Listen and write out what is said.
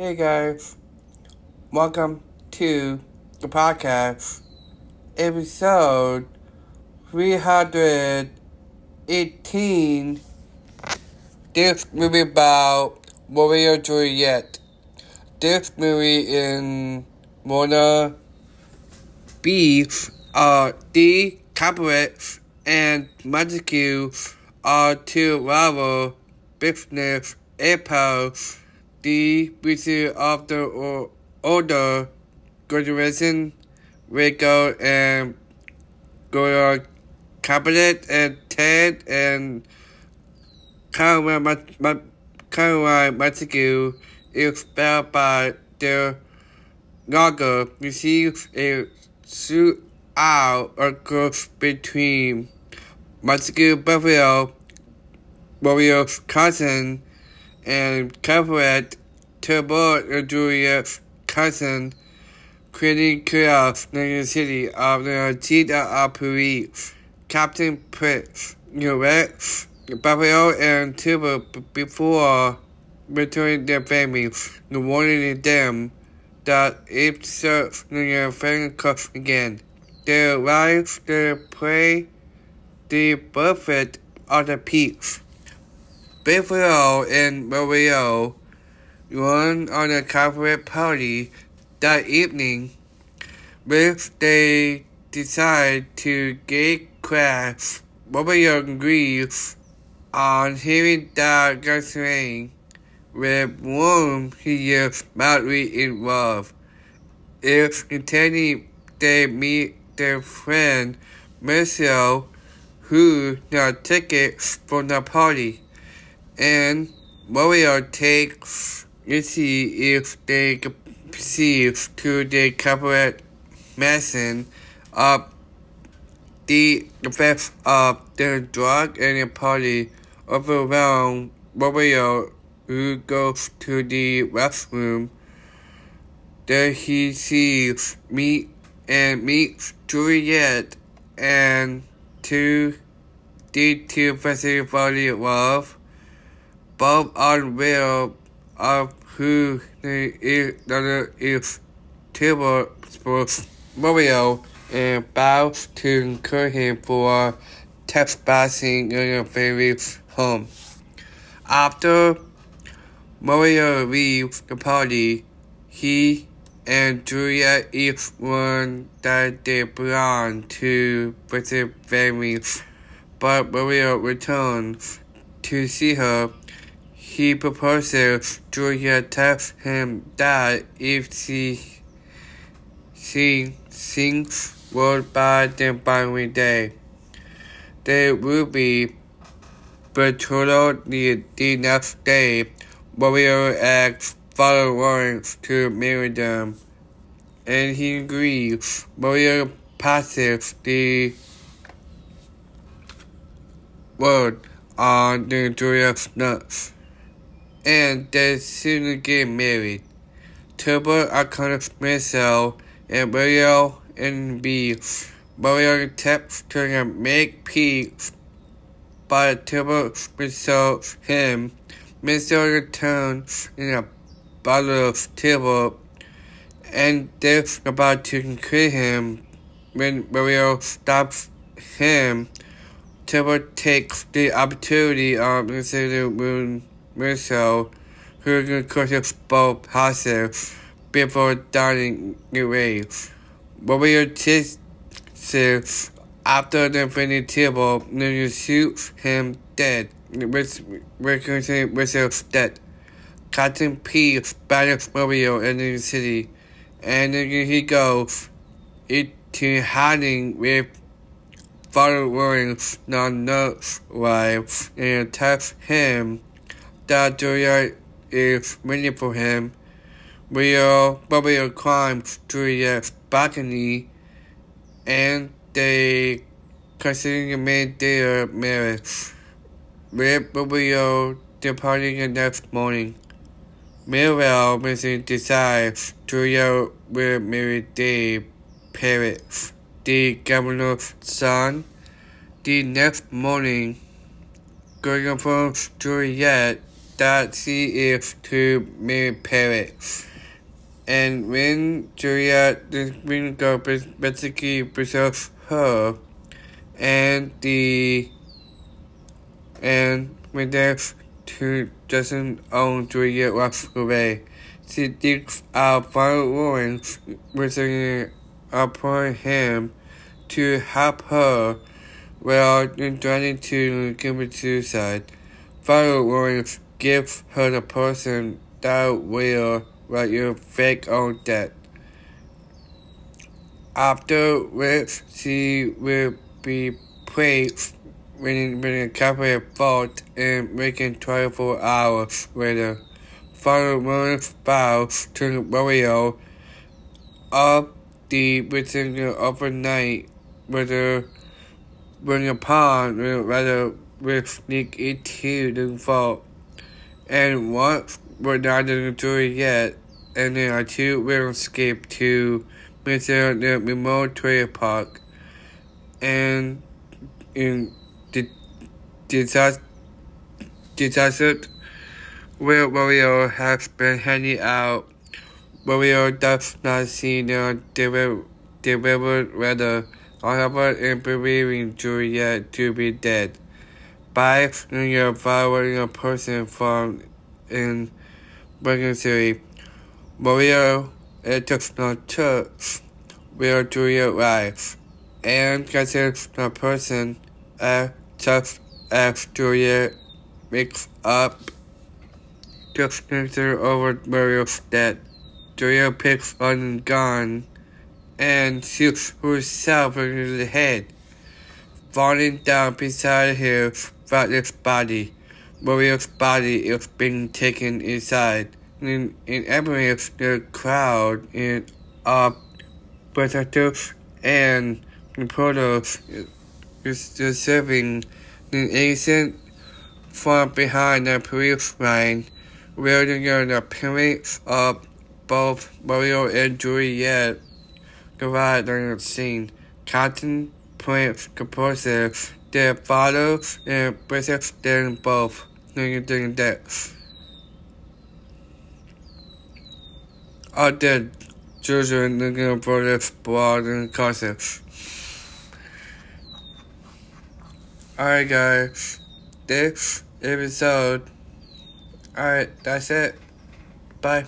Hey guys, welcome to the podcast, episode 318. This movie about Warrior Juliet. This movie in wanna be uh the Capulet and Montague are two rival business empires. The receiver of the older graduation Rico and Goya Cabinet and Ted and Caroline Montague is spelled by their Naga receives a suit out occurs between Montague Buffalo, Warrior's cousin, and Calvert Turbo and Julia's cousin, creating chaos in the city of the chief of Captain Prince, Nuret, Buffalo, and Turbo before returning their families, warning them that if serves their family comes again, their lives, their prey, the perfect of the peaks. Buffalo and Mario won on a Capulet party that evening, which they decide to get crashed. Mario agrees on hearing that Rosaline with whom he is madly in love. If intending they meet their friend Marcel, who got tickets for the party, and what Mario takes to see if they perceive to the Capulet medicine of the effects of the drug and the party overwhelm Mario who goes to the restroom. There he sees me and meets Juliet and two the two facility love, both unaware of who the other is terrible for Mario and bows to encourage him for trespassing in a favorite home. After Mario leaves the party, he and Julia each learn that they belong to visit families, but Mario returns to see her. He proposes Julia tells him that if she, she sings word by the following day, they will be betrothed the, the next day. Mario asks Father Lawrence to marry them, and he agrees. Mario passes the word on the Julia's nuts, and they soon get married. Turbo accompanies Marcel and Mario and B. Mario attempts to make peace, but Turbo results him. Mr. returns in a bottle of Turbo, and they're about to kill him when Mario stops him. Turbo takes the opportunity of Mr. Moon Marcel, who causes both houses before dying away. Mario chases after the Infinity Turbo, and shoots him dead? With recognizing with dead. Captain P battles Mario in the city, and then he goes into hiding with following non-nurse wife and tells him that Julia is waiting for him. Mario, Mario climbs Julia's balcony, and they consider made their marriage. With Mario departing the next morning. Meanwhile, Missy decides Julia will marry Dave Paris, the governor's son. The next morning, going from Juliet that she is to marry Paris. And when Julia the Green Girl basically preserves her and the and when there's two doesn't own Julia walks away. She digs out Father Lawrence wishing upon him to help her while trying to commit suicide. Father Lawrence gives her the person that will write your fake own death. After which she will be placed when a cafe fault and making 24 hours later. Father Lawrence vows to Mario of the within overnight whether when upon rather will sneak into the vault and what we're not in the jury yet and then our two will escape to Mr. the remote trailer park and in the disaster where Mario has been hanging out. Mario does not see the delivered letter, however, in believing Juliet to be dead. By your following a person from in Bergen City, Mario enters the church where Juliet lives and considers the person as just as Juliet wakes up. Just picture over Mario's dead. Julia picks on the gun and shoots herself in the head, falling down beside her father's body. Mario's body is being taken inside. In, in Emirates, the crowd in uh, protesters and reporters is serving the innocent from behind the police line wearing the appearance of both Romeo and Juliet arrived during the scene. Captain Prince composer their father and Princess then both during death. Other children looking for this broad and causes. Alright guys, this episode Alright, that's it. Bye.